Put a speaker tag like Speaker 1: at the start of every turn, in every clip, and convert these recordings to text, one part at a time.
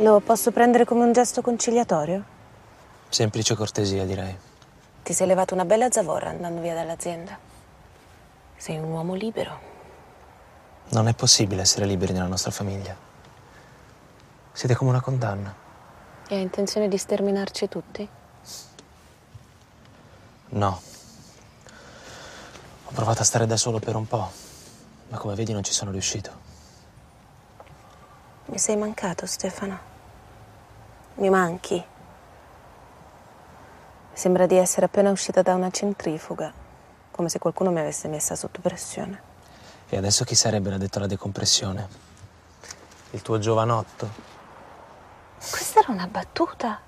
Speaker 1: Lo posso prendere come un gesto conciliatorio?
Speaker 2: Semplice cortesia, direi.
Speaker 1: Ti sei levato una bella zavorra andando via dall'azienda. Sei un uomo libero.
Speaker 2: Non è possibile essere liberi nella nostra famiglia. Siete come una condanna.
Speaker 1: E hai intenzione di sterminarci tutti?
Speaker 2: No. Ho provato a stare da solo per un po', ma come vedi non ci sono riuscito.
Speaker 1: Mi sei mancato, Stefano. Mi manchi. Sembra di essere appena uscita da una centrifuga, come se qualcuno mi avesse messa sotto pressione.
Speaker 2: E adesso chi sarebbe l'addetto alla decompressione? Il tuo giovanotto?
Speaker 1: Questa era una battuta.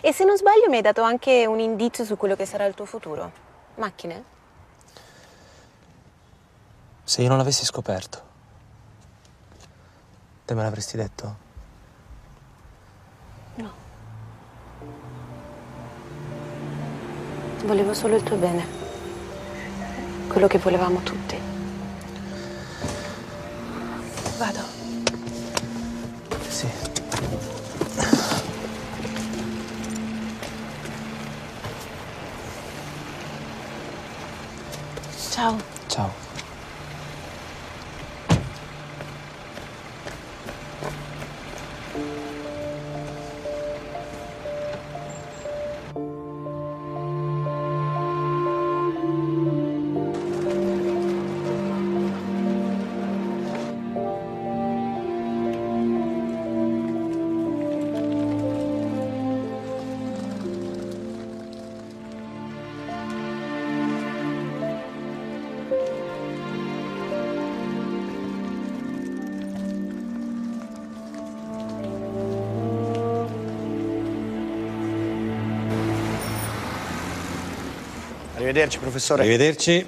Speaker 1: E se non sbaglio mi hai dato anche un indizio su quello che sarà il tuo futuro. Macchine?
Speaker 2: Se io non l'avessi scoperto, te me l'avresti detto?
Speaker 1: No. Volevo solo il tuo bene. Quello che volevamo tutti. Vado.
Speaker 2: Sì.
Speaker 1: Ciao.
Speaker 2: Ciao.
Speaker 3: Arrivederci, professore.
Speaker 4: Arrivederci.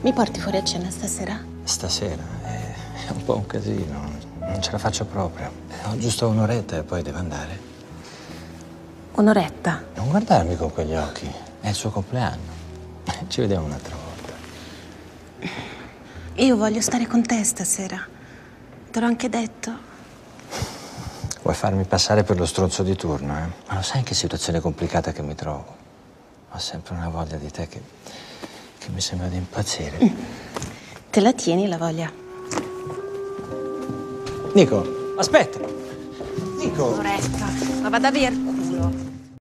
Speaker 1: Mi porti fuori a cena stasera?
Speaker 4: Stasera è, è un po' un casino, non ce la faccio proprio. Ho giusto un'oretta e poi devo andare.
Speaker 1: Un'oretta.
Speaker 4: Non guardarmi con quegli occhi, è il suo compleanno. Ci vediamo un'altra volta.
Speaker 1: Io voglio stare con te stasera. Te l'ho anche detto.
Speaker 4: Vuoi farmi passare per lo stronzo di turno, eh? Ma lo sai in che situazione complicata che mi trovo? Ho sempre una voglia di te che, che mi sembra di impazzire.
Speaker 1: Te la tieni la voglia?
Speaker 4: Nico, aspetta! Nico!
Speaker 1: Un'oretta. Ma vada via.